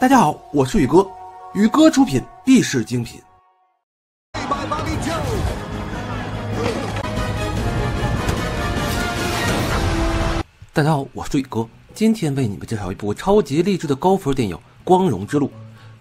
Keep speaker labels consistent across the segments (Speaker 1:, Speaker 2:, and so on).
Speaker 1: 大家好，我是宇哥，宇哥出品必是精品。大家好，我是宇哥，今天为你们介绍一部超级励志的高分电影《光荣之路》。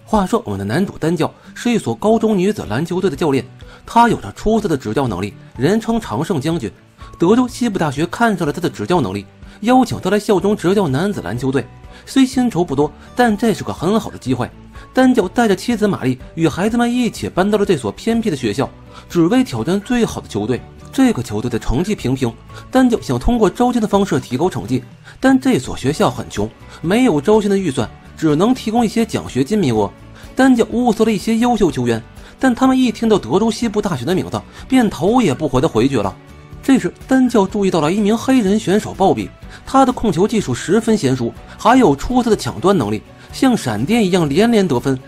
Speaker 1: 话说，我们的男主丹教是一所高中女子篮球队的教练，他有着出色的执教能力，人称常胜将军。德州西部大学看上了他的执教能力，邀请他来校中执教男子篮球队。虽薪酬不多，但这是个很好的机会。丹教带着妻子玛丽与孩子们一起搬到了这所偏僻的学校，只为挑战最好的球队。这个球队的成绩平平，丹教想通过招进的方式提高成绩，但这所学校很穷，没有招新的预算，只能提供一些奖学金名额。丹教物色了一些优秀球员，但他们一听到德州西部大学的名字，便头也不回地回绝了。这时，丹教注意到了一名黑人选手鲍比，他的控球技术十分娴熟，还有出色的抢断能力，像闪电一样连连得分。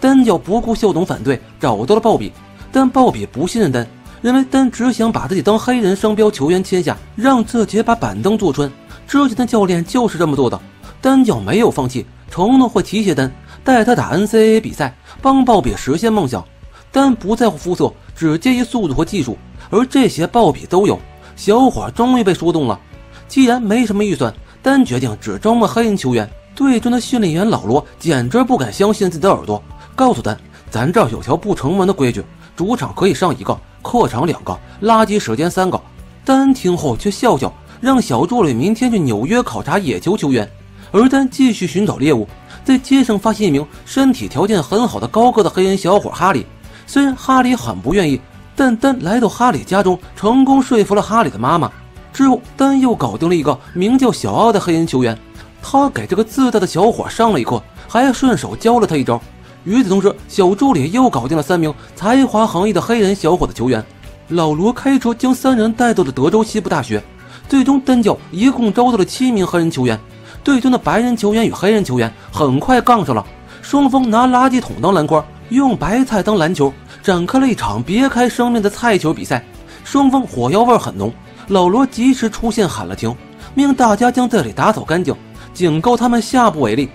Speaker 1: 丹教不顾校董反对，找到了鲍比，但鲍比不信任丹，认为丹只想把自己当黑人商标球员签下，让自己把板凳坐穿。之前的教练就是这么做的。丹教没有放弃，承诺会提携丹，带他打 NCAA 比赛，帮鲍比实现梦想。丹不在乎肤色，只介意速度和技术。而这些鲍比都有，小伙终于被说动了。既然没什么预算，丹决定只招募黑人球员。队中的训练员老罗简直不敢相信自己的耳朵，告诉丹：“咱这儿有条不成文的规矩，主场可以上一个，客场两个，垃圾时间三个。”丹听后却笑笑，让小助理明天去纽约考察野球球员。而丹继续寻找猎物，在街上发现一名身体条件很好的高个的黑人小伙哈里。虽然哈里很不愿意。但丹来到哈里家中，成功说服了哈里的妈妈。之后，丹又搞定了一个名叫小奥的黑人球员，他给这个自大的小伙上了一课，还顺手教了他一招。与此同时，小助理又搞定了三名才华横溢的黑人小伙子球员。老罗开车将三人带到了德州西部大学。最终，丹教一共招到了七名黑人球员。队中的白人球员与黑人球员很快杠上了，双方拿垃圾桶当篮筐，用白菜当篮球。展开了一场别开生面的菜球比赛，双方火药味很浓。老罗及时出现喊了停，命大家将这里打扫干净，警告他们下不为例。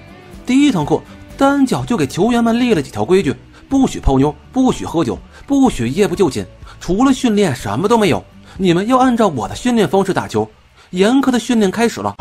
Speaker 1: 第一堂课，单脚就给球员们立了几条规矩：不许泡妞，不许喝酒，不许夜不就寝，除了训练什么都没有。你们要按照我的训练方式打球。严苛的训练开始了。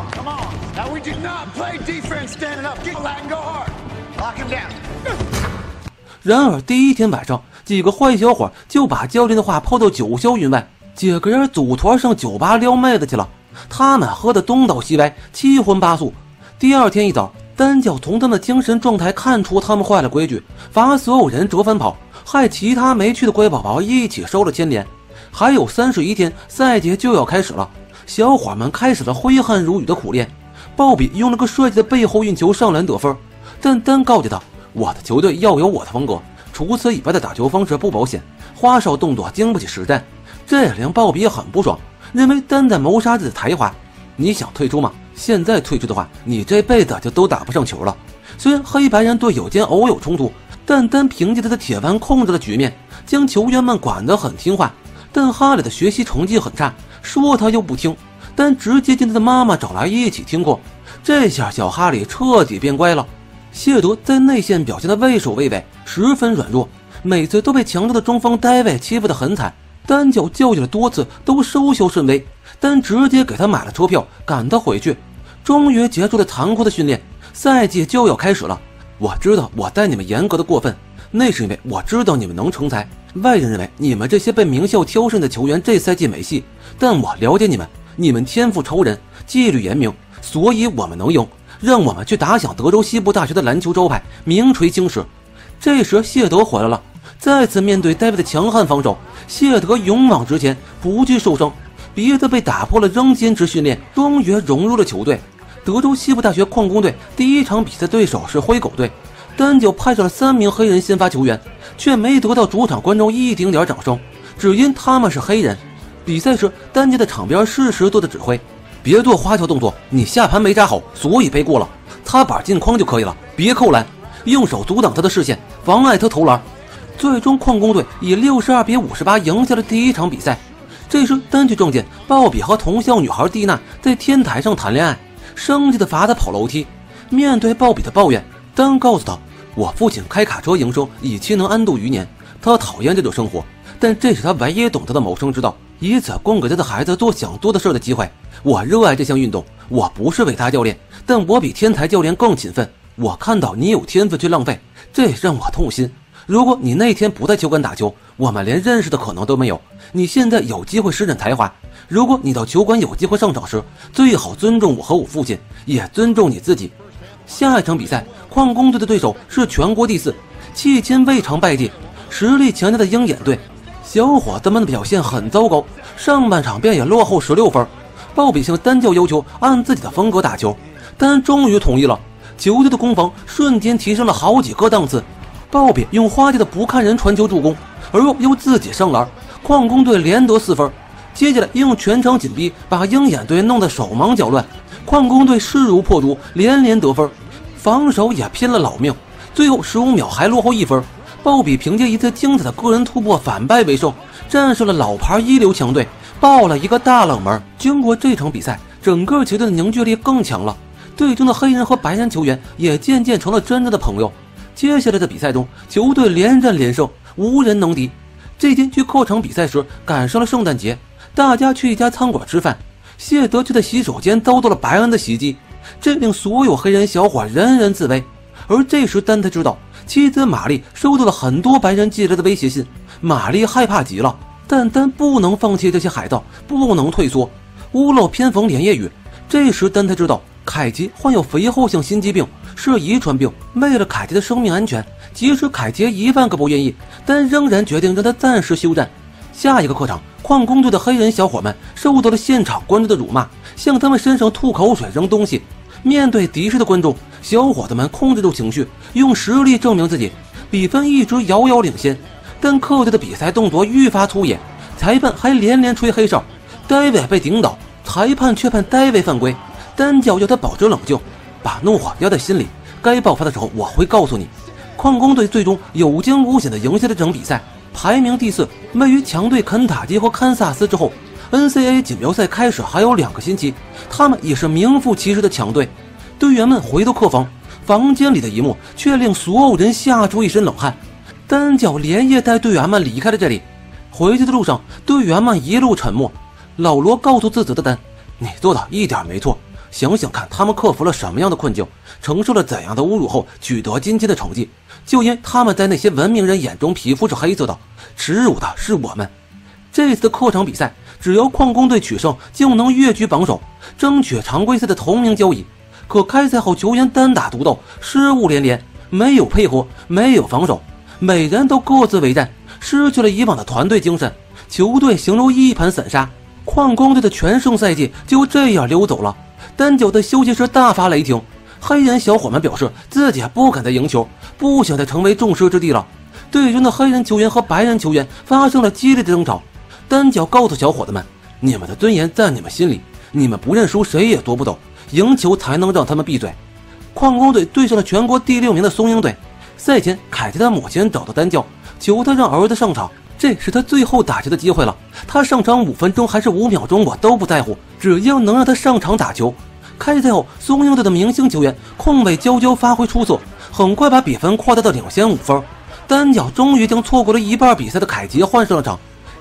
Speaker 1: 然而第一天晚上。几个坏小伙就把教练的话抛到九霄云外，几个人组团上酒吧撩妹子去了。他们喝得东倒西歪，七荤八素。第二天一早，单脚从他们的精神状态看出他们坏了规矩，罚所有人折返跑，害其他没去的乖宝宝一起收了牵连。还有三十一天，赛季就要开始了，小伙们开始了挥汗如雨的苦练。鲍比用了个设计的背后运球上篮得分，但丹告诫他：“我的球队要有我的风格。”除此以外的打球方式不保险，花哨动作经不起实战，这也令鲍比很不爽，认为丹在谋杀自己的才华。你想退出吗？现在退出的话，你这辈子就都打不上球了。虽然黑白人队友间偶有冲突，但丹凭借他的铁腕控制了局面，将球员们管得很听话。但哈里的学习成绩很差，说他又不听，丹直接将他的妈妈找来一起听过。这下小哈里彻底变乖了。谢德在内线表现的畏首畏尾，十分软弱，每次都被强大的中锋戴维欺负得很惨。单脚教训了多次，都收效甚微，但直接给他买了车票，赶他回去。终于结束了残酷的训练，赛季就要开始了。我知道我待你们严格的过分，那是因为我知道你们能成才。外人认为你们这些被名校挑剩的球员这赛季没戏，但我了解你们，你们天赋超人，纪律严明，所以我们能赢。让我们去打响德州西部大学的篮球招牌，名垂青史。这时，谢德回来了，再次面对戴维的强悍防守，谢德勇往直前，不惧受伤，鼻子被打破了，仍坚持训练，终于融入了球队。德州西部大学矿工队第一场比赛对手是灰狗队，单脚派上了三名黑人先发球员，却没得到主场观众一丁点掌声，只因他们是黑人。比赛时，丹杰在场边适时做的指挥。别做花俏动作，你下盘没扎好，所以背过了。擦板进筐就可以了，别扣篮，用手阻挡他的视线，妨碍他投篮。最终，矿工队以六十二比五十八赢下了第一场比赛。这时，丹去撞见鲍比和同校女孩蒂娜在天台上谈恋爱，生气的罚他跑楼梯。面对鲍比的抱怨，丹告诉他，我父亲开卡车营生，以期能安度余年。他讨厌这种生活，但这是他唯一懂得的谋生之道，以此供给他的孩子做想做的事的机会。我热爱这项运动，我不是伟大教练，但我比天才教练更勤奋。我看到你有天分却浪费，这让我痛心。如果你那天不在球馆打球，我们连认识的可能都没有。你现在有机会施展才华。如果你到球馆有机会上场时，最好尊重我和我父亲，也尊重你自己。下一场比赛，矿工队的对手是全国第四，迄今未尝败绩。实力强大的鹰眼队，小伙子们的表现很糟糕，上半场便也落后十六分。鲍比向丹教要求按自己的风格打球，丹终于同意了。球队的攻防瞬间提升了好几个档次。鲍比用花季的不看人传球助攻，而后又自己上篮，矿工队连得四分。接下来用全场紧逼把鹰眼队弄得手忙脚乱，矿工队势如破竹，连连得分，防守也拼了老命。最后十五秒还落后一分。鲍比凭借一次精彩的个人突破反败为胜，战胜了老牌一流强队，爆了一个大冷门。经过这场比赛，整个球队的凝聚力更强了，队中的黑人和白人球员也渐渐成了真正的朋友。接下来的比赛中，球队连战连胜，无人能敌。这天去客场比赛时赶上了圣诞节，大家去一家餐馆吃饭，谢德却在洗手间遭到了白恩的袭击，这令所有黑人小伙人人自危。而这时丹才知道。妻子玛丽收到了很多白人寄来的威胁信，玛丽害怕极了。但丹不能放弃这些海盗，不能退缩。屋漏偏逢连夜雨，这时丹才知道凯奇患有肥厚性心肌病，是遗传病。为了凯奇的生命安全，即使凯奇一万个不愿意，但仍然决定让他暂时休战。下一个课场，矿工队的黑人小伙们受到了现场观众的辱骂，向他们身上吐口水、扔东西。面对敌视的观众。小伙子们控制住情绪，用实力证明自己，比分一直遥遥领先。但客队的比赛动作愈发粗野，裁判还连连吹黑哨。戴维被顶倒，裁判却判戴维犯规，单脚要他保持冷静，把怒火压在心里。该爆发的时候我会告诉你。矿工队最终有惊无险地赢下了这场比赛，排名第四，位于强队肯塔基和堪萨斯之后。NCAA 锦标赛开始还有两个星期，他们也是名副其实的强队。队员们回到客房，房间里的一幕却令所有人吓出一身冷汗。单脚连夜带队员们离开了这里。回去的路上，队员们一路沉默。老罗告诉自责的丹：“你做的一点没错。想想看，他们克服了什么样的困境，承受了怎样的侮辱后取得今天的成绩？就因他们在那些文明人眼中皮肤是黑色的，耻辱的是我们。这次客场比赛，只要矿工队取胜，就能跃居榜首，争取常规赛的同名交易。”可开赛后，球员单打独斗，失误连连，没有配合，没有防守，每人都各自为战，失去了以往的团队精神，球队形如一盘散沙。矿工队的全胜赛季就这样溜走了。单脚在休息室大发雷霆，黑人小伙们表示自己不敢再赢球，不想再成为众矢之的了。队中的黑人球员和白人球员发生了激烈的争吵。单脚告诉小伙子们：“你们的尊严在你们心里，你们不认输，谁也夺不走。”赢球才能让他们闭嘴。矿工队对上了全国第六名的松鹰队。赛前，凯蒂的母亲找到丹教，求他让儿子上场，这是他最后打球的机会了。他上场五分钟还是五秒钟，我都不在乎，只要能让他上场打球。开赛后，松鹰队的明星球员控卫娇娇发挥出色，很快把比分扩大到领先五分。单脚终于将错过了一半比赛的凯奇换上了场。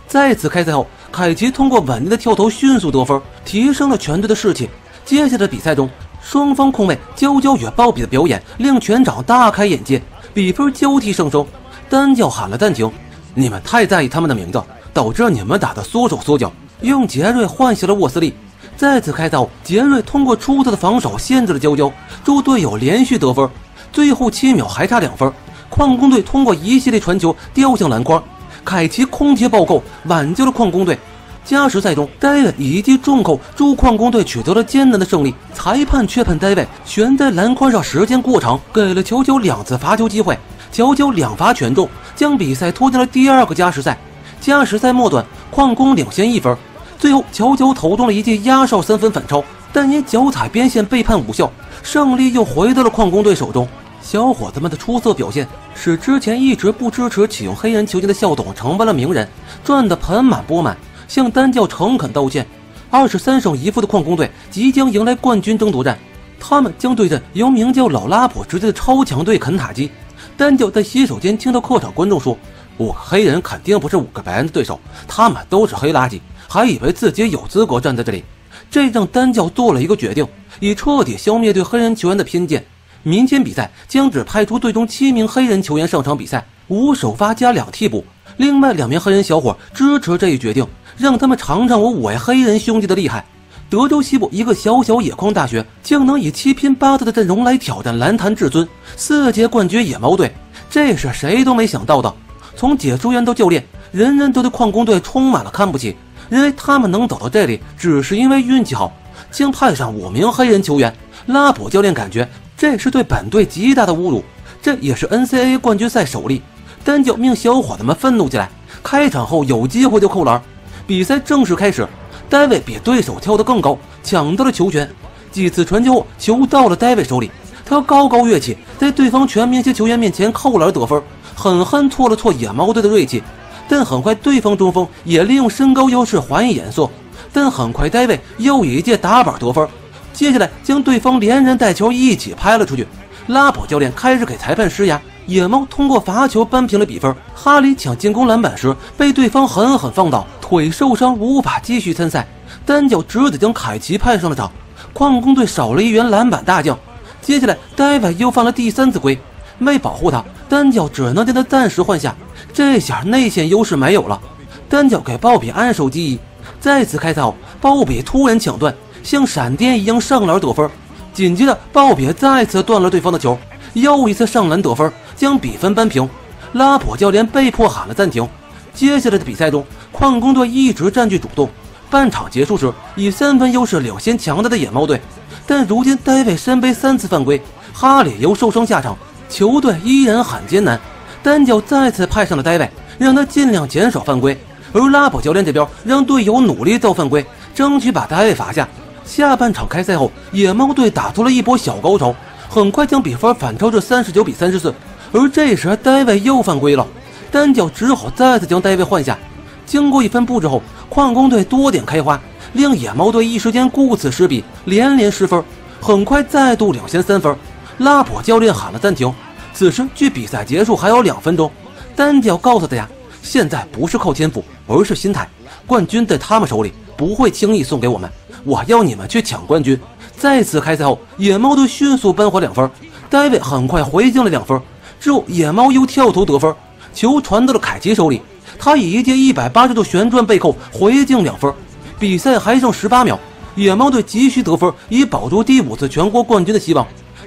Speaker 1: 再次开赛后，凯奇通过稳定的跳投迅速得分，提升了全队的士气。接下来的比赛中，双方控卫娇娇与鲍比的表演令全场大开眼界，比分交替上升。单教喊了暂停，你们太在意他们的名字，导致你们打得缩手缩脚。用杰瑞换下了沃斯利。再次开刀，杰瑞通过出色的防守限制了娇娇，助队友连续得分。最后七秒还差两分，矿工队通过一系列传球吊向篮筐，凯奇空接暴扣挽救了矿工队。加时赛中，戴维一记重扣助矿工队取得了艰难的胜利。裁判却判戴维悬在篮筐上时间过长，给了乔乔两次罚球机会。乔乔两罚全中，将比赛拖进了第二个加时赛。加时赛末段，矿工领先一分。最后，乔乔投中了一记压哨三分反超，但因脚踩边线被判无效，胜利又回到了矿工队手中。小伙子们的出色表现，使之前一直不支持启用黑人球员的校董成为了名人，赚得盆满钵满。向丹教诚恳道歉。二十三胜一负的矿工队即将迎来冠军争夺战。他们将对阵由名叫老拉普执教的超强队肯塔基。丹教在洗手间听到客场观众说：“五个黑人肯定不是五个白人的对手，他们都是黑垃圾。”还以为自己有资格站在这里，这让丹教做了一个决定，以彻底消灭对黑人球员的偏见。明天比赛将只派出队中七名黑人球员上场比赛，五首发加两替补。另外两名黑人小伙支持这一决定，让他们尝尝我五位黑人兄弟的厉害。德州西部一个小小野矿大学竟能以七拼八凑的阵容来挑战蓝坛至尊四届冠军野猫队，这是谁都没想到的。从解说员到教练，人人都对矿工队充满了看不起。认为他们能走到这里，只是因为运气好，竟派上五名黑人球员。拉普教练感觉这是对本队极大的侮辱，这也是 NCAA 冠军赛首例。单脚命小伙子们愤怒起来，开场后有机会就扣篮。比赛正式开始，戴维比对手跳得更高，抢到了球权。几次传球后，球到了戴维手里，他高高跃起，在对方全明星球员面前扣篮得分，狠狠挫了挫野猫队的锐气。但很快，对方中锋也利用身高优势还以颜色。但很快，戴维又以一记打板得分，接下来将对方连人带球一起拍了出去。拉普教练开始给裁判施压，野猫通过罚球扳平了比分。哈里抢进攻篮板时被对方狠狠放倒，腿受伤无法继续参赛，单脚只得将凯奇派上了场。矿工队少了一员篮板大将，接下来戴维又犯了第三次规，为保护他，单脚只能将他暂时换下。这下内线优势没有了，单脚给鲍比按手记忆。再次开赛后，鲍比突然抢断，像闪电一样上篮得分。紧接着，鲍比再次断了对方的球，又一次上篮得分，将比分扳平。拉普教练被迫喊了暂停。接下来的比赛中，矿工队一直占据主动。半场结束时，以三分优势领先强大的野猫队。但如今戴维身背三次犯规，哈里又受伤下场，球队依然很艰难。单脚再次派上了戴维，让他尽量减少犯规。而拉普教练这边让队友努力造犯规，争取把戴维罚下。下半场开赛后，野猫队打出了一波小高潮，很快将比分反超至三十九比三十四。而这时戴维又犯规了，单脚只好再次将戴维换下。经过一番布置后，矿工队多点开花，令野猫队一时间顾此失彼，连连失分，很快再度领先三分。拉普教练喊了暂停。此时距比赛结束还有两分钟，单脚告诉大家，现在不是靠天赋，而是心态。冠军在他们手里，不会轻易送给我们。我要你们去抢冠军。再次开赛后，野猫队迅速扳回两分，戴维很快回敬了两分。之后，野猫又跳投得分，球传到了凯奇手里，他以一记一百八十度旋转背扣回敬两分。比赛还剩十八秒，野猫队急需得分，以保住第五次全国冠军的希望。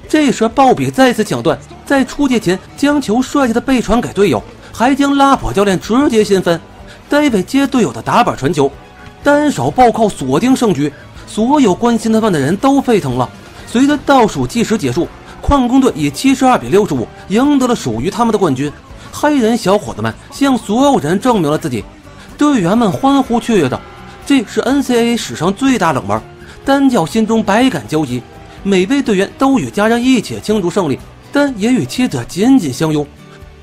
Speaker 1: 这时，鲍比再次抢断，在出界前将球帅气的背传给队友，还将拉普教练直接掀翻。戴维接队友的打板传球，单手暴扣锁定胜局。所有关心他们的人都沸腾了。随着倒数计时结束，矿工队以七十二比六十五赢得了属于他们的冠军。黑人小伙子们向所有人证明了自己，队员们欢呼雀跃着。这是 NCAA 史上最大冷门，单脚心中百感交集。每位队员都与家人一起庆祝胜利，但也与妻子紧紧相拥。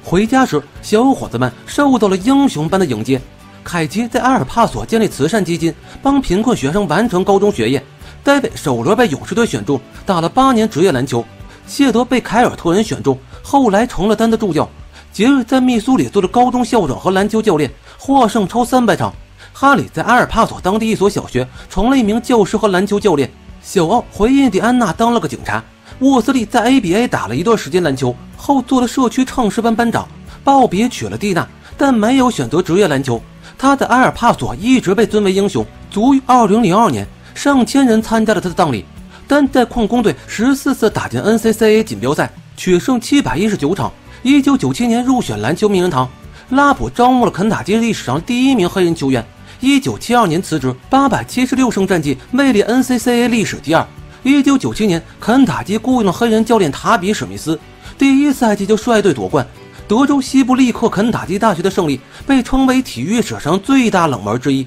Speaker 1: 回家时，小伙子们受到了英雄般的迎接。凯奇在阿尔帕索建立慈善基金，帮贫困学生完成高中学业。戴维首轮被勇士队选中，打了八年职业篮球。谢德被凯尔特人选中，后来成了丹的助教。杰瑞在密苏里做了高中校长和篮球教练，获胜超三百场。哈里在阿尔帕索当地一所小学成了一名教师和篮球教练。小奥回印第安纳当了个警察，沃斯利在 ABA 打了一段时间篮球后做了社区唱诗班班长。鲍比娶了蒂娜，但没有选择职业篮球。他在阿尔帕索一直被尊为英雄，足于2002年上千人参加了他的葬礼。单在矿工队十四次打进 NCAA 锦标赛，取胜719场。1997年入选篮球名人堂。拉普招募了肯塔基历史上第一名黑人球员。一九七二年辞职，八百七十六胜战绩位列 NCAA 历史第二。一九九七年，肯塔基雇佣了黑人教练塔比史密斯，第一赛季就率队夺冠。德州西部利克肯塔基大学的胜利被称为体育史上最大冷门之一。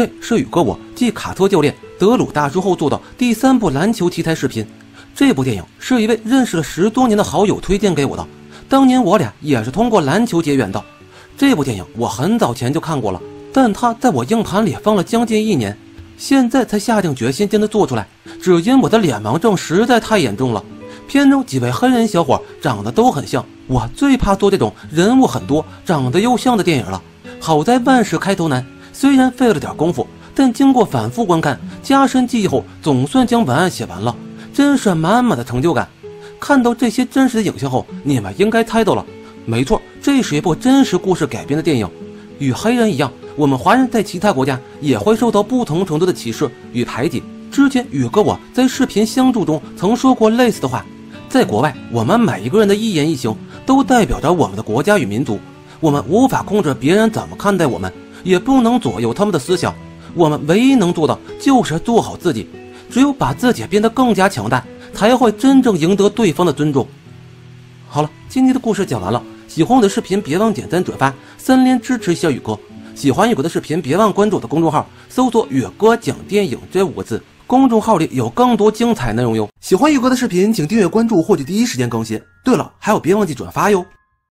Speaker 1: 这是宇哥我继卡特教练、德鲁大叔后做的第三部篮球题材视频。这部电影是一位认识了十多年的好友推荐给我的，当年我俩也是通过篮球结缘的。这部电影我很早前就看过了。但他在我硬盘里放了将近一年，现在才下定决心将它做出来，只因我的脸盲症实在太严重了。片中几位黑人小伙长得都很像，我最怕做这种人物很多、长得又像的电影了。好在万事开头难，虽然费了点功夫，但经过反复观看、加深记忆后，总算将文案写完了，真是满满的成就感。看到这些真实的影像后，你们应该猜到了，没错，这是一部真实故事改编的电影。与黑人一样，我们华人在其他国家也会受到不同程度的歧视与排挤。之前宇哥我在视频相助中曾说过类似的话。在国外，我们每一个人的一言一行都代表着我们的国家与民族。我们无法控制别人怎么看待我们，也不能左右他们的思想。我们唯一能做的就是做好自己。只有把自己变得更加强大，才会真正赢得对方的尊重。好了，今天的故事讲完了。喜欢我的视频，别忘点赞转发，三连支持一下宇哥。喜欢宇哥的视频，别忘关注我的公众号，搜索“宇哥讲电影”这五个字。公众号里有更多精彩内容哟！喜欢宇哥的视频，请订阅关注，获取第一时间更新。对了，还有别忘记转发哟！